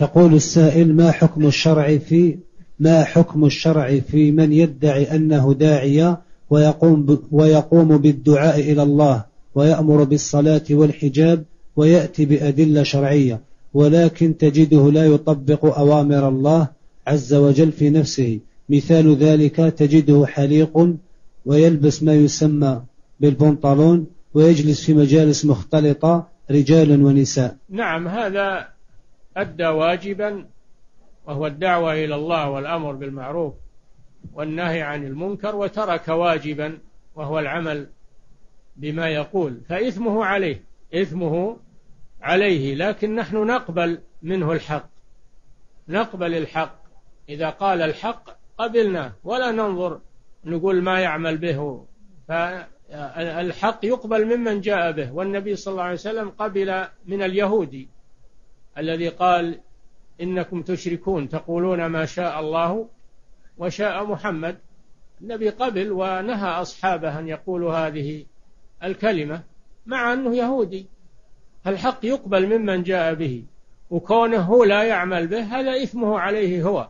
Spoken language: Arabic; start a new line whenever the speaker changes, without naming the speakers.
يقول السائل ما حكم الشرع في ما حكم الشرع في من يدعي أنه داعية ويقوم ويقوم بالدعاء إلى الله ويأمر بالصلاة والحجاب ويأتي بأدلة شرعية ولكن تجده لا يطبق أوامر الله عز وجل في نفسه. مثال ذلك تجده حليق ويلبس ما يسمى بالبنطلون ويجلس في مجالس مختلطة رجال ونساء.
نعم هذا أدى واجبا وهو الدعوة إلى الله والأمر بالمعروف والنهي عن المنكر وترك واجبا وهو العمل بما يقول. فإثمه عليه إثمه عليه لكن نحن نقبل منه الحق. نقبل الحق. إذا قال الحق قبلناه ولا ننظر نقول ما يعمل به. فالحق يقبل ممن جاء به والنبي صلى الله عليه وسلم قبل من اليهودي. الذي قال إنكم تشركون تقولون ما شاء الله وشاء محمد. النبي قبل ونهى أصحابه أن يقولوا هذه الكلمة مع أنه يهودي. الحق يقبل ممن جاء به؟ وكونه لا يعمل به هذا إثمه عليه هو.